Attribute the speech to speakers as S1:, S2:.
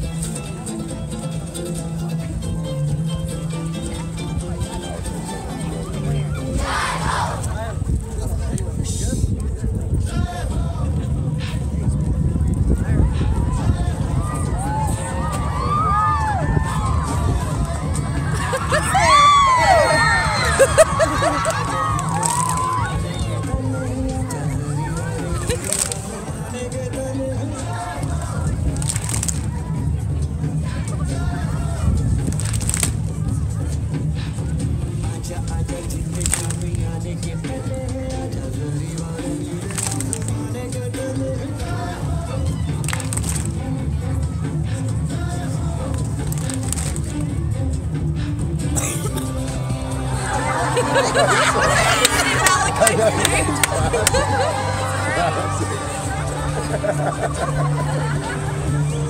S1: Bye. Valentine's
S2: Day.